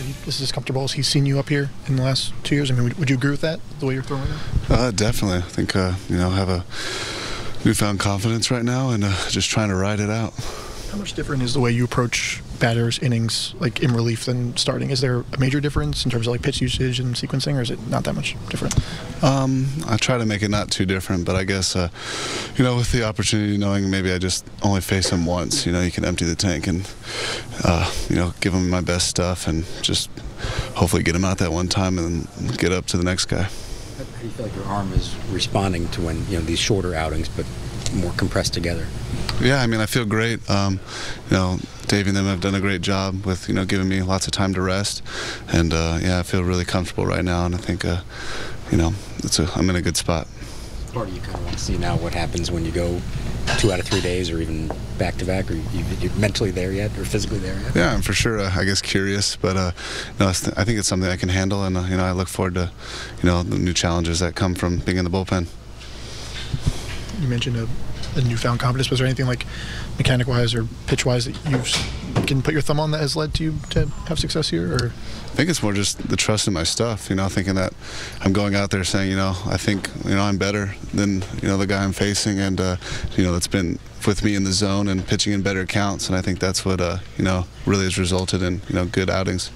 he- this is as comfortable as he's seen you up here in the last two years. I mean, would, would you agree with that? The way you're throwing it? Uh, definitely. I think, uh, you know, have a newfound confidence right now and uh, just trying to ride it out. How much different is the way you approach batters innings like in relief than starting? Is there a major difference in terms of like pitch usage and sequencing, or is it not that much different? Um, I try to make it not too different, but I guess, uh, you know, with the opportunity, knowing maybe I just only face him once, you know, you can empty the tank and, uh, you know, give him my best stuff and just hopefully get him out that one time and then get up to the next guy. How do you feel like your arm is responding to when you know these shorter outings, but more compressed together? Yeah, I mean, I feel great. Um, you know, Dave and them have done a great job with you know giving me lots of time to rest, and uh, yeah, I feel really comfortable right now, and I think uh, you know it's a, I'm in a good spot. Part of you kind of want to see now what happens when you go two out of three days, or even back to back. Are you, you mentally there yet, or physically there yet? Yeah, I'm for sure. Uh, I guess curious, but uh, no, I think it's something I can handle, and uh, you know, I look forward to you know the new challenges that come from being in the bullpen. You mentioned a, a newfound confidence. Was there anything like mechanic wise or pitch wise that you can put your thumb on that has led to you to have success here? Or I think it's more just the trust in my stuff, you know, thinking that I'm going out there saying, you know, I think, you know, I'm better than, you know, the guy I'm facing and, uh, you know, that's been with me in the zone and pitching in better counts. And I think that's what, uh, you know, really has resulted in, you know, good outings.